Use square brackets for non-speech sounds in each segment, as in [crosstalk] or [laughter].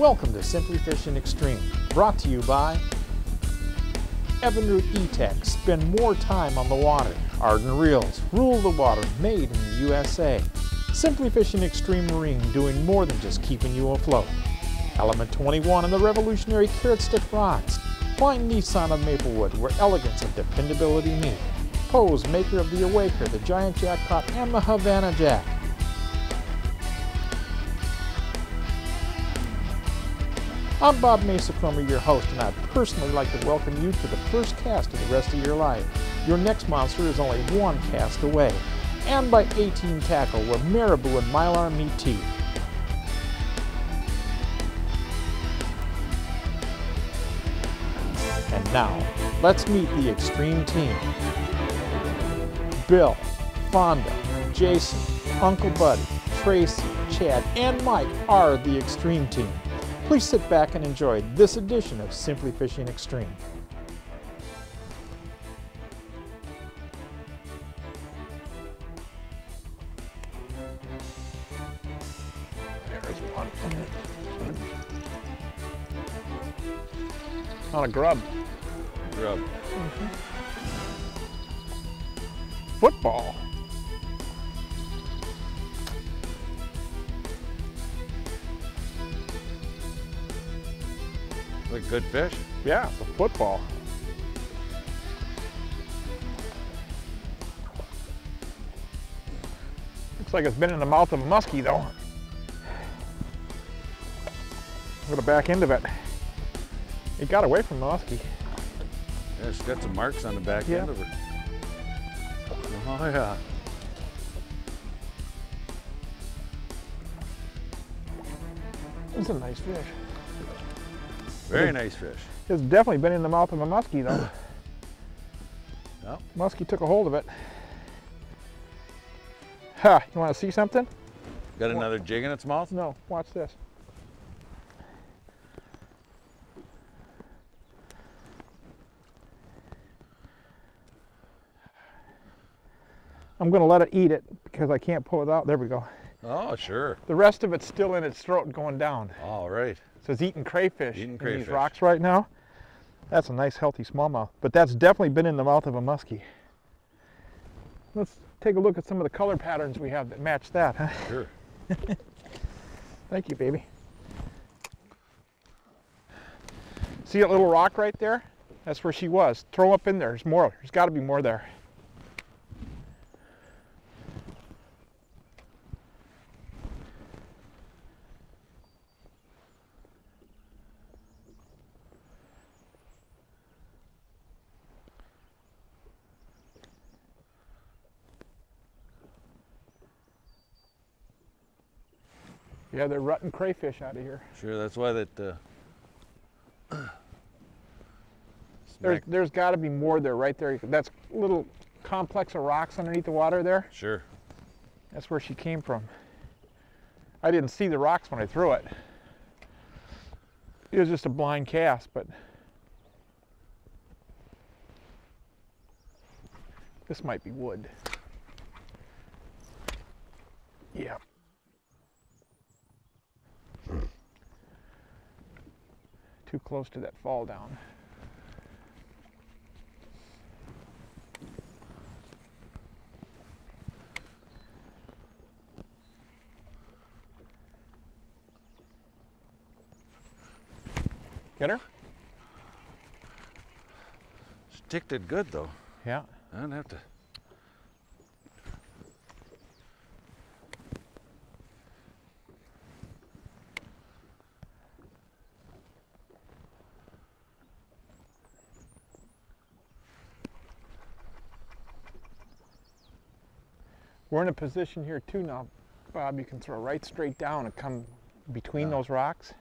Welcome to Simply Fishing Extreme, brought to you by Evinrude E-Tech. Spend more time on the water. Ardent Reels, rule the water, made in the USA. Simply Fishing Extreme Marine, doing more than just keeping you afloat. Element 21 and the revolutionary Carrot Stix rods. Kline Nissan of Maplewood, where elegance and dependability meet. Poe's, maker of the Awaker, the Giant Jackpot, and the Havana Jack. I'm Bob Mehsikomer, your host, and I'd personally like to welcome you to the first cast of the rest of your life. Your next monster is only one cast away. And by A-Team Tackle, where Marabou and Mylar meet teeth. And now, let's meet the Extreme Team. Bill, Fonda, Jason, Uncle Buddy, Tracy, Chad, and Mike are the Extreme Team. Please sit back and enjoy this edition of Simply Fishing Extreme. There's one. On a grub. Grub. Football. Good fish? Yeah, it's a football. Looks like it's been in the mouth of a muskie though. Look at the back end of it. It got away from the muskie. Yeah, it's got some marks on the back Yeah. end of it. Oh yeah. It's a nice fish. Very nice fish. It's definitely been in the mouth of a muskie though. [coughs] No. Muskie took a hold of it. Ha, you want to see something? Got another jig in its mouth? No, watch this. I'm going to let it eat it because I can't pull it out. There we go. Oh, sure. The rest of it's still in its throat going down. All right. So it's eating crayfish Eating in crayfish. these rocks right now. That's a nice healthy smallmouth, but that's definitely been in the mouth of a muskie. Let's take a look at some of the color patterns we have that match that. Huh? Sure. [laughs] Thank you, baby. See that little rock right there? That's where she was. Throw up in there. There's more. There's got to be more there. Yeah, they're rutting crayfish out of here. Sure. That's why that. Uh, [clears throat] There's, there's got to be more there, right there. That's little complex of rocks underneath the water there. Sure. That's where she came from. I didn't see the rocks when I threw it. It was just a blind cast, but this might be wood. Yeah. Too close to that fall down. Get her? Sticked it good though. Yeah. I don't have to. We're in a position here too now, Bob. You can throw right straight down and come between Yeah. those rocks.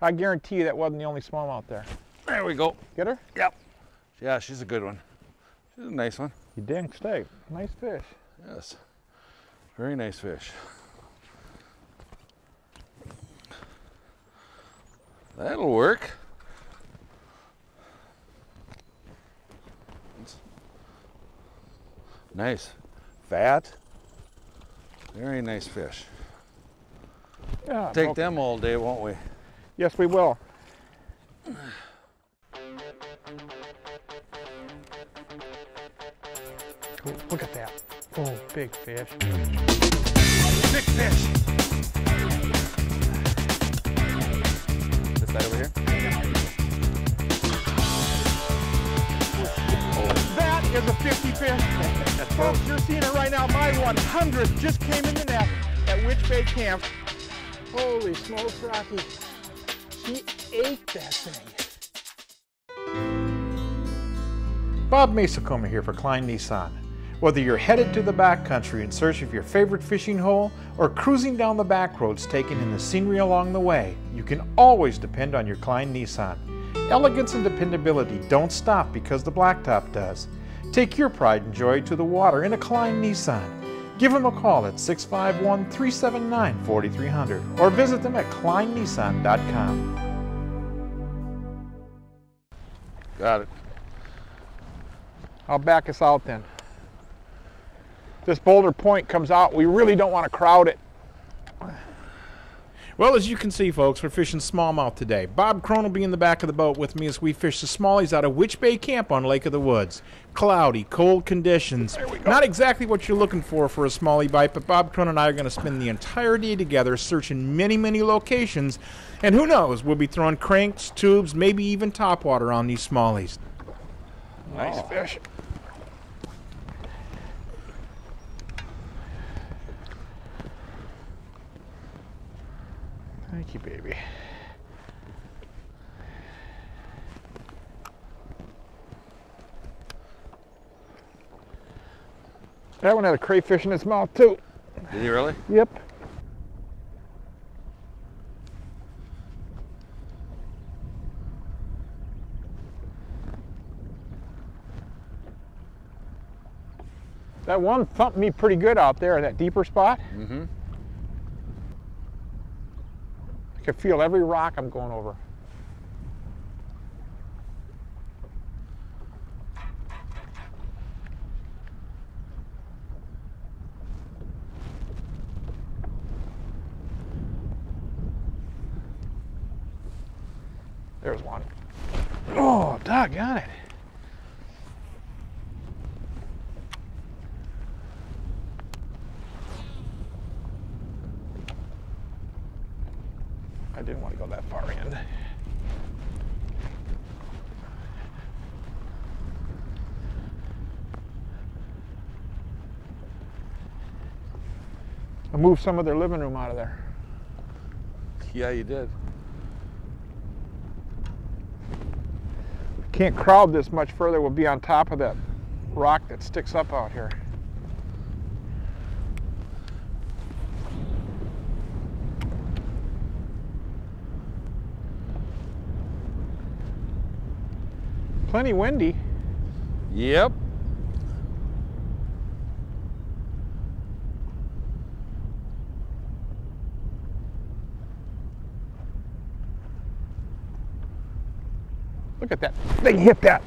I guarantee you that wasn't the only smallmouth there. There we go. Get her? Yep. Yeah, she's a good one. She's a nice one. You dang straight. Nice fish. Yes. Very nice fish. That'll work. Nice. Fat. Very nice fish. Yeah. Take broke- them all day, won't we? Yes, we will. Oh, look at that. Oh, big fish. Big fish. This side over here. That is a 50 fish. Folks, you're seeing it right now. My 100th just came in the net at Witch Bay Camp. Holy smokes, Rocky. She ate that thing. Bob Mehsikomer here for Kline Nissan. Whether you're headed to the backcountry in search of your favorite fishing hole or cruising down the back roads taking in the scenery along the way, you can always depend on your Kline Nissan. Elegance and dependability don't stop because the blacktop does. Take your pride and joy to the water in a Kline Nissan. Give them a call at 651 379 4300 or visit them at klinenissan.com. Got it. I'll back us out then. This Boulder Point comes out. We really don't want to crowd it. Well, as you can see, folks, we're fishing smallmouth today. Bob Crone will be in the back of the boat with me as we fish the smallies out of Witch Bay Camp on Lake of the Woods. Cloudy, cold conditions. Not exactly what you're looking for for a smallie bite, but Bob Crone and I are going to spend the entire day together searching many, many locations. And who knows, we'll be throwing cranks, tubes, maybe even topwater on these smallies. Nice fish. Thank you, baby. That one had a crayfish in its mouth too. Did you really? Yep. That one thumped me pretty good out there in that deeper spot. Mm-hmm. I could feel every rock I'm going over. There's one. Oh, doggone it. I didn't want to go that far in. I moved some of their living room out of there. Yeah, you did. Can't crowd this much further. We'll be on top of that rock that sticks up out here. Plenty windy. Yep. Look at that. They hit that.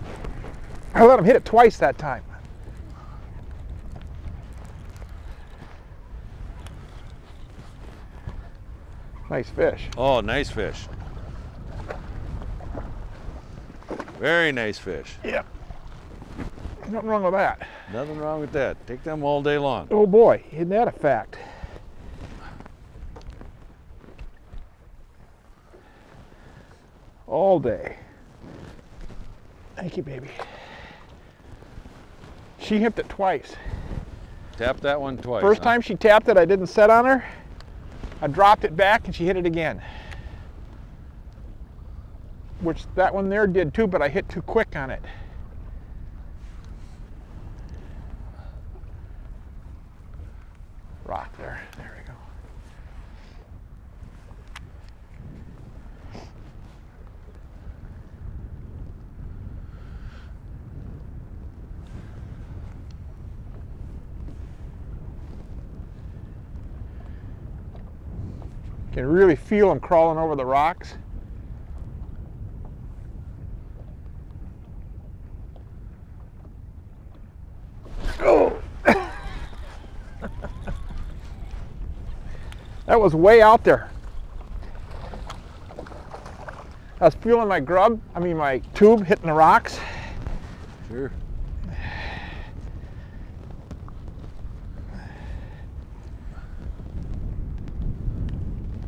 I let them hit it twice that time. Nice fish. Oh, nice fish. Very nice fish. Yeah. Nothing wrong with that. Nothing wrong with that. Take them all day long. Oh boy, isn't that a fact? All day. Thank you, baby. She hipped it twice. Tap that one twice. First huh? time she tapped it, I didn't set on her. I dropped it back and she hit it again. Which that one there did too, but I hit too quick on it. Rock there. There we go. Can really feel them crawling over the rocks. Oh! that was way out there. I was feeling my grub, I mean my tube hitting the rocks. Sure.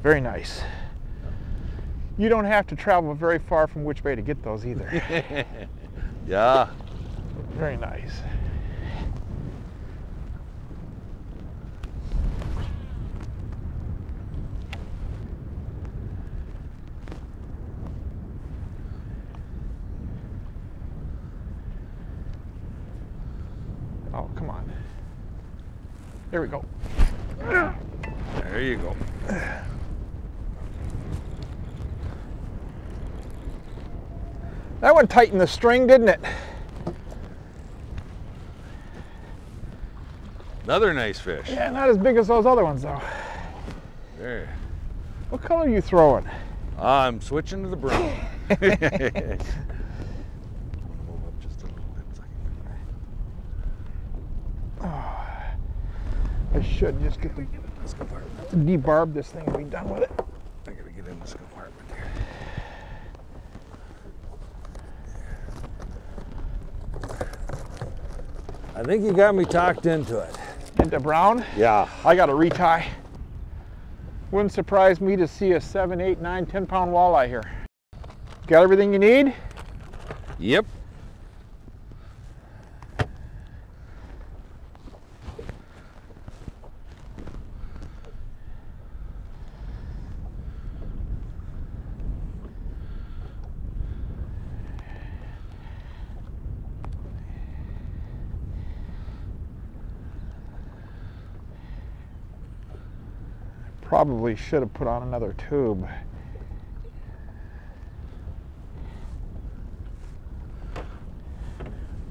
Very nice. You don't have to travel very far from Witch Bay to get those either. [laughs] [laughs] Yeah. Very nice. Oh, come on. There we go. There you go. [sighs] [clears throat] That one tightened the string, didn't it? Another nice fish. Yeah, not as big as those other ones though. There. What color are you throwing? I'm switching to the brown. [laughs] Move up just a little bit. so I should just get the, debarb this thing and be done with it. I gotta get in this compartment here. I think you got me talked into it. Into brown, Yeah. I got a retie. Wouldn't surprise me to see a 7, 8, 9, 10 pound walleye here. Got everything you need? Yep. Probably should have put on another tube.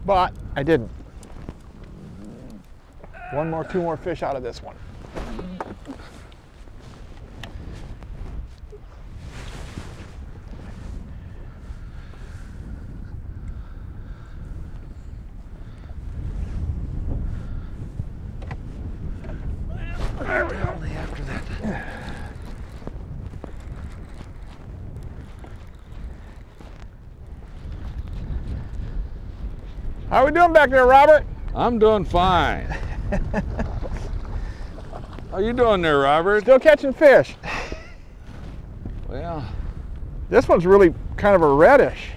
But I didn't. One more, two more fish out of this one. Only after that. How are we doing back there, Robert? I'm doing fine. [laughs] How you doing there, Robert? Still catching fish. Well, This one's really kind of a reddish.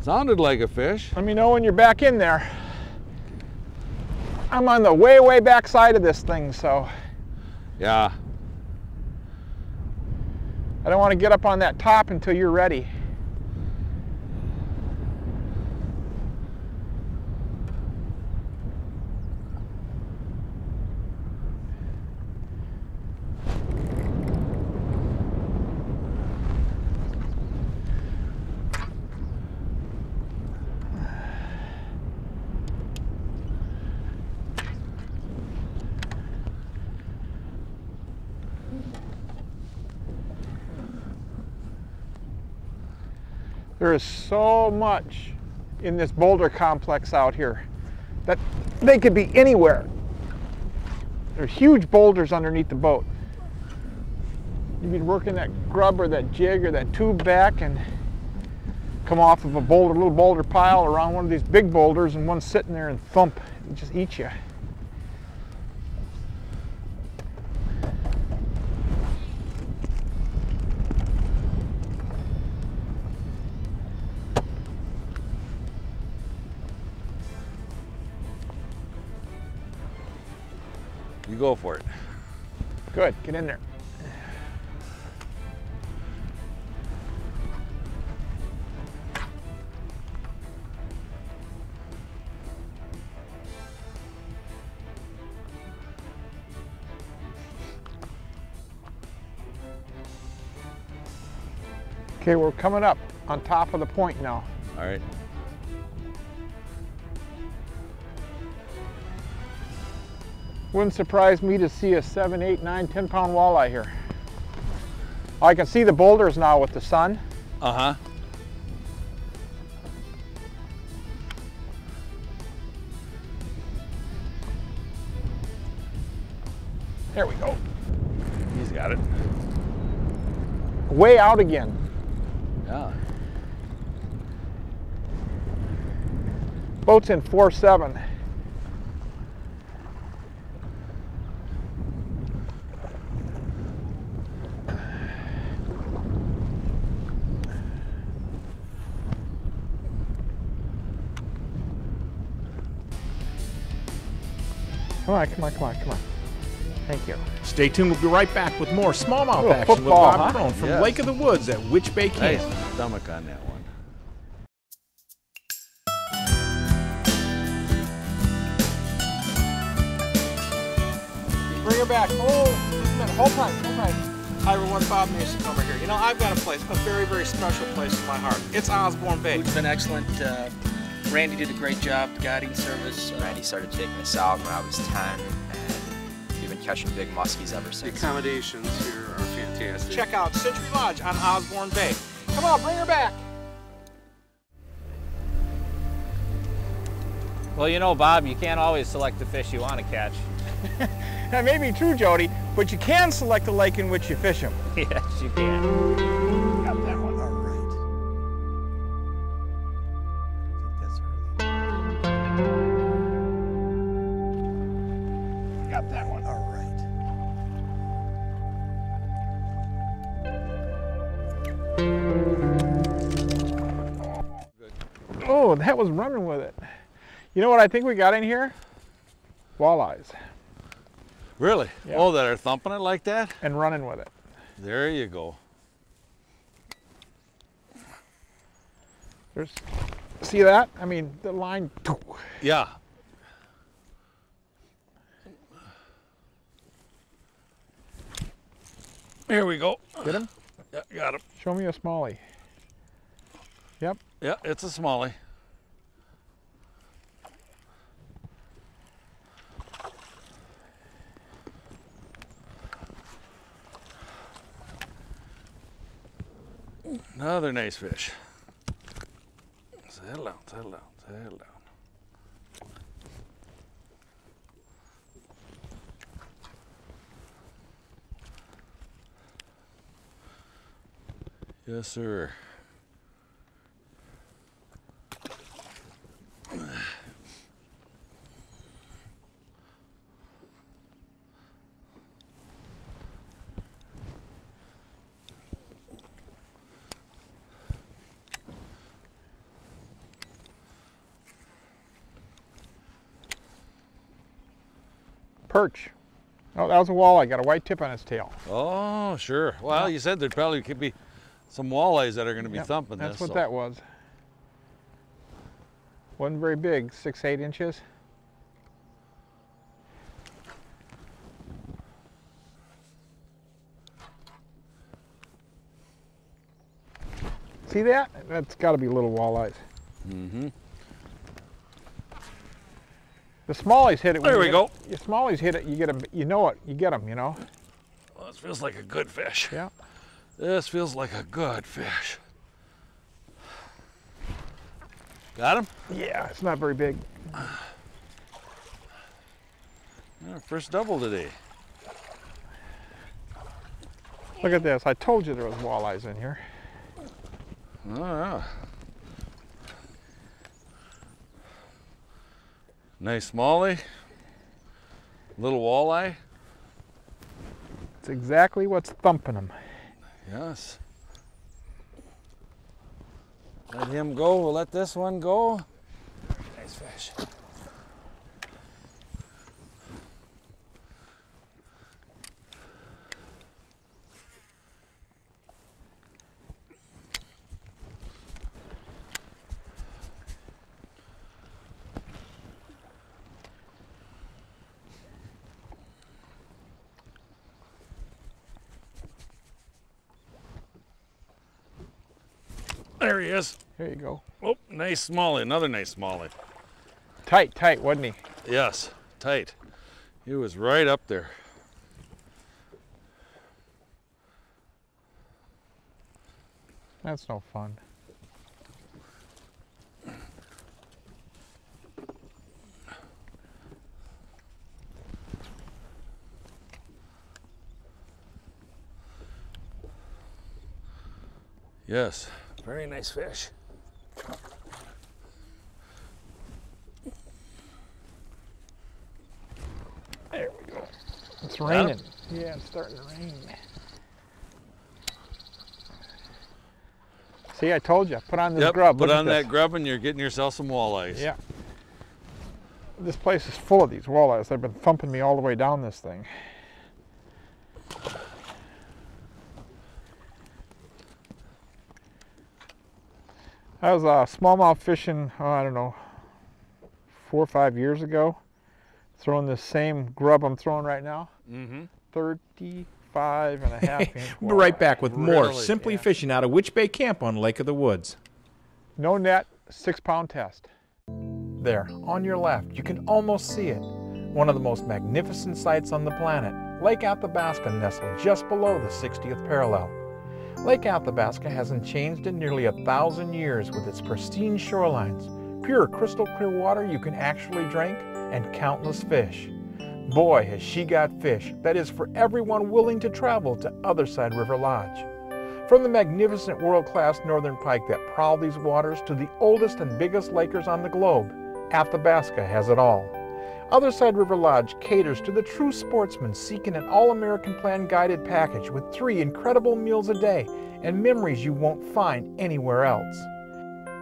sounded like a fish. Let me know when you're back in there. I'm on the way, way back side of this thing, so Yeah. I don't want to get up on that top until you're ready. There is so much in this boulder complex out here that they could be anywhere. There's huge boulders underneath the boat. You'd be working that grub or that jig or that tube back and come off of a boulder, little boulder pile around one of these big boulders and one sitting there and thump and just eat you. Go for it. Good, get in there. Okay, we're coming up on top of the point now. All right. Wouldn't surprise me to see a 7, 8, 9, 10 pound walleye here. I can see the boulders now with the sun. Uh-huh. There we go. He's got it. Way out again. Yeah. Boat's in 4-7. Come on, come on, come on, come on. Thank you. Stay tuned. We'll be right back with more smallmouth action football, with Bob huh? Crone from Yes. Lake of the Woods at Witch Bay Camp. Nice stomach on that one. Bring her back. Oh, just a minute. Hold tight, hold tight. Hi everyone, Bob Mehsikomer over here. You know, I've got a place, a very, very special place in my heart. It's Osborne Bay. Food's been excellent. Uh, Randy did a great job guiding service. Uh, Randy started taking us out when I was 10, and we've been catching big muskies ever The since. accommodations here are fantastic. Check out Century Lodge on Osborne Bay. Come on, bring her back. Well, you know, Bob, you can't always select the fish you want to catch. [laughs] That may be true, Jody, but you can select the lake in which you fish them. [laughs] yes, you can. Was running with it. You know what I think we got in here? Walleyes Really? Yeah. Oh, that are thumping it like that? and running with it. There you go. There's, see that? I mean, the line. Yeah. Here we go. Get him? Yeah, got him. Show me a smallie. Yep. Yeah, it's a smallie. Another nice fish. Settle down, settle down, settle down. Yes, sir. Perch. Oh, that was a walleye. Got a white tip on its tail. Oh, sure. Well, you said there'd probably could be some walleyes that are going to be Yep, thumping That's this. what so- that was. Wasn't very big, six, eight inches. See that? That's got to be little walleyes. Mm-hmm. The smallies hit it. There we get- go. The smallies hit it. You get them. You know it. You get them. You know. Well, this feels like a good fish. Yeah. This feels like a good fish. Got him? Yeah. It's not very big. Yeah, first double today. Look at this. I told you there was walleyes in here. Oh, yeah. Nice molly, Little walleye. It's exactly what's thumping them. Yes. Let him go. We'll let this one go. Nice fish. is. There you go. Oh, nice smallie, another nice smallie. Tight, tight, wasn't he? Yes, tight. He was right up there. That's no fun. Yes very nice fish. There we go. It's raining. Yeah, it's starting to rain. See, I told you. Put on this Yep, grub. put Look at on this. that grub and you're getting yourself some walleyes. Yeah. This place is full of these walleyes. They've been thumping me all the way down this thing. I was uh, smallmouth fishing, oh, I don't know, four or five years ago, throwing the same grub I'm throwing right now. Mm-hmm. 35 and a half [laughs] inch. We'll be right back with more Really? Simply Fishing out of Witch Bay Camp on Lake of the Woods. No net, six pound test. There, on your left, you can almost see it. One of the most magnificent sights on the planet, Lake Athabasca nestled just below the 60th parallel. Lake Athabasca hasn't changed in nearly a thousand years with its pristine shorelines, pure crystal clear water you can actually drink, and countless fish. Boy, has she got fish that is for everyone willing to travel to Otherside River Lodge. From the magnificent world-class northern pike that prowl these waters to the oldest and biggest lakers on the globe, Athabasca has it all. Otherside River Lodge caters to the true sportsman seeking an all-American plan guided package with three incredible meals a day and memories you won't find anywhere else.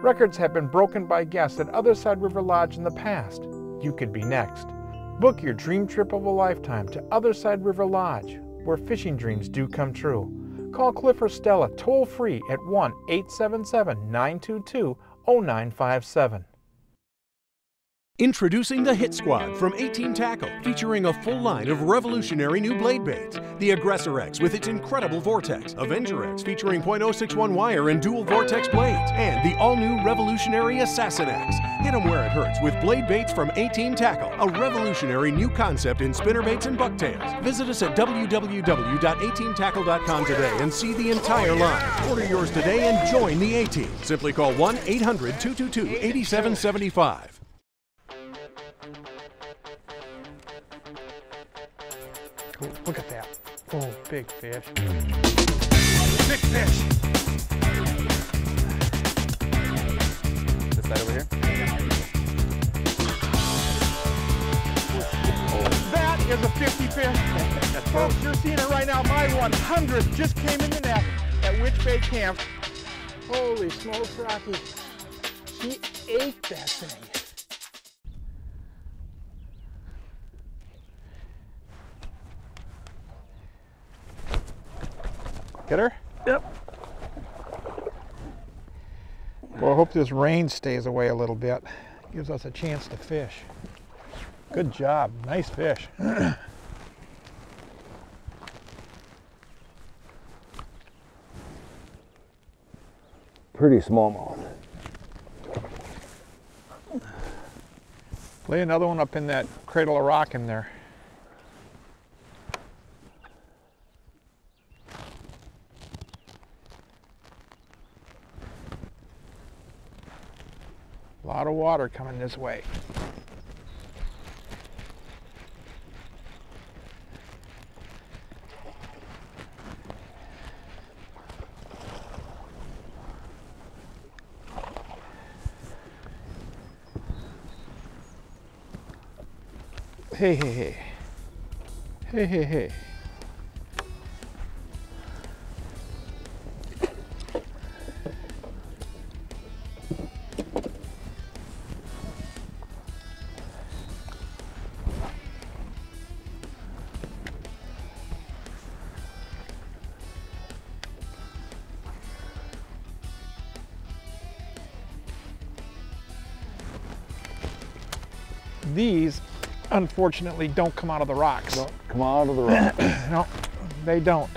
Records have been broken by guests at Otherside River Lodge in the past. You could be next. Book your dream trip of a lifetime to Otherside River Lodge, where fishing dreams do come true. Call Cliff or Stella toll free at 1 877 922 0957. Introducing the Hit Squad from A-Team Tackle, featuring a full line of revolutionary new blade baits. The Aggressor X with its incredible vortex, Avenger X featuring .061 wire and dual vortex blades, and the all-new revolutionary Assassin X. Hit 'em where it hurts with blade baits from A-Team Tackle, a revolutionary new concept in spinner baits and bucktails. Visit us at www.ateamtackle.com today and see the entire line. Order yours today and join the A-Team. Simply call 1-800-222-8775. Big fish. Big fish. This side over here. That is a 50 fish. Folks, you're seeing it right now. My 100th just came in the net at Witch Bay Camp. Holy smokes, Rocky. He ate that thing. Get her? Yep. Well, I hope this rain stays away a little bit. Gives us a chance to fish. Good job. Nice fish. [clears throat] Pretty smallmouth. Lay another one up in that cradle of rock in there. Water coming this way. Hey, hey, hey. Hey, hey, hey. Unfortunately, don't come out of the rocks. Come out of the rock. [clears throat] No, they don't.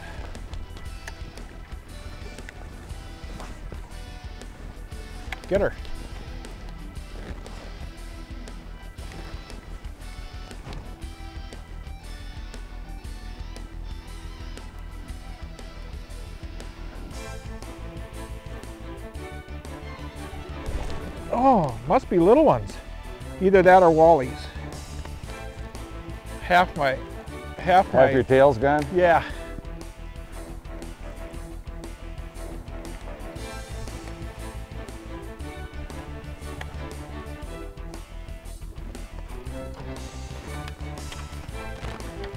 Get her. Oh, must be little ones. Either that or wallies half my, half, half my. Half your tail's gone? Yeah.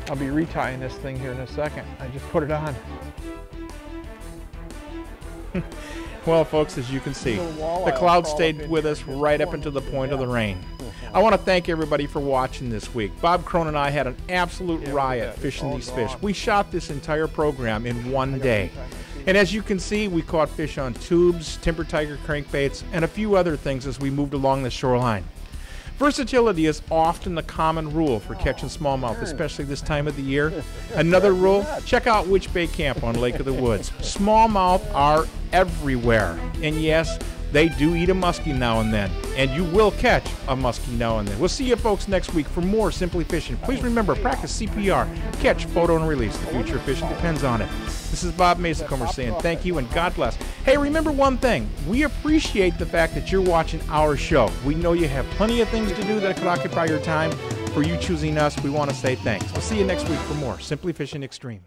I'll be retying this thing here in a second. I just put it on. well, folks, as you can see, the cloud stayed with us right up until the point yeah. of the rain. I want to thank everybody for watching this week. Bob Crone and I had an absolute Yeah, riot look at that. fishing these fish. We shot this entire program in one day. And as you can see, we caught fish on tubes, timber tiger crankbaits, and a few other things as we moved along the shoreline. Versatility is often the common rule for catching smallmouth, especially this time of the year. [laughs] Another rule, check out Witch Bay Camp on Lake of the Woods. [laughs] Smallmouth are everywhere. And yes, they do eat a muskie now and then. And you will catch a muskie now and then. We'll see you folks next week for more Simply Fishing. Please remember, practice CPR, catch, photo, and release. The future of fishing depends on it. This is Bob Mehsikomer saying thank you and God bless. Hey, remember one thing. We appreciate the fact that you're watching our show. We know you have plenty of things to do that could occupy your time. For you choosing us, we want to say thanks. We'll see you next week for more Simply Fishing Extreme.